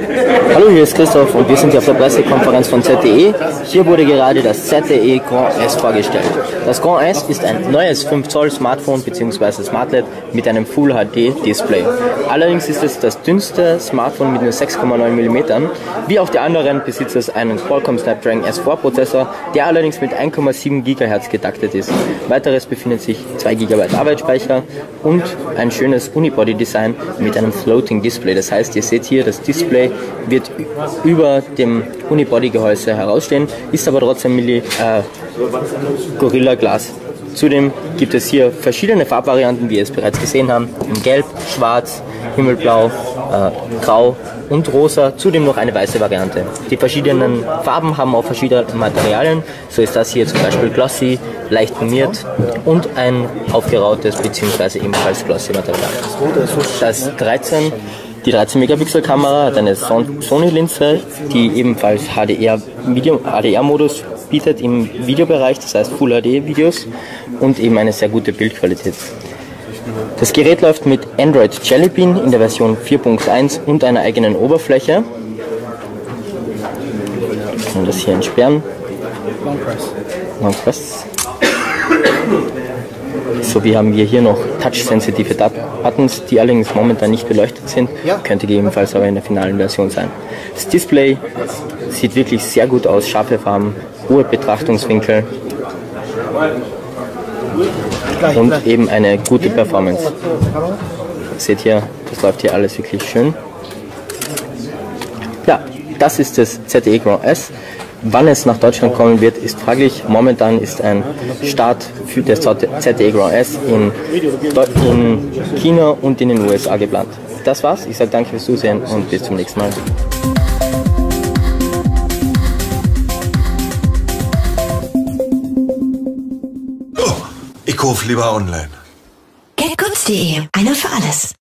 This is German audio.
Thank you. Hallo, hier ist Christoph und wir sind hier auf der Pressekonferenz von ZTE. Hier wurde gerade das ZTE Grand S vorgestellt. Das Grand S ist ein neues 5 Zoll Smartphone bzw. Smartlet mit einem Full HD Display. Allerdings ist es das dünnste Smartphone mit nur 6,9 mm. Wie auch die anderen besitzt es einen Qualcomm Snapdragon S4 Prozessor, der allerdings mit 1,7 GHz getaktet ist. Weiteres befindet sich 2 GB Arbeitsspeicher und ein schönes Unibody Design mit einem Floating Display. Das heißt, ihr seht hier, das Display wird über dem Unibody-Gehäuse herausstehen, ist aber trotzdem Milli, äh, Gorilla Glas. Zudem gibt es hier verschiedene Farbvarianten, wie wir es bereits gesehen haben, in Gelb, Schwarz, Himmelblau, äh, Grau und Rosa, zudem noch eine weiße Variante. Die verschiedenen Farben haben auch verschiedene Materialien, so ist das hier zum Beispiel glossy, leicht gummiert und ein aufgerautes bzw. ebenfalls glossy Material. Das 13 die 13 Megapixel Kamera hat eine Sony Linse, die ebenfalls HDR Video HDR bietet im Videobereich, das heißt Full HD Videos und eben eine sehr gute Bildqualität. Das Gerät läuft mit Android Jelly Bean in der Version 4.1 und einer eigenen Oberfläche. Ich kann das hier entsperren. Long Press. Long Press. Sowie haben wir hier noch touch-sensitive Buttons, die allerdings momentan nicht beleuchtet sind. Könnte gegebenenfalls aber in der finalen Version sein. Das Display sieht wirklich sehr gut aus, scharfe Farben, hohe Betrachtungswinkel und eben eine gute Performance. Ihr seht hier, das läuft hier alles wirklich schön. Ja, das ist das ZTE Grand S. Wann es nach Deutschland kommen wird, ist fraglich. Momentan ist ein Start für das ZTE Grand S in, in China und in den USA geplant. Das war's. Ich sage danke fürs Zusehen und bis zum nächsten Mal. Ich kaufe lieber online. Geldkunst.de. Einer für alles.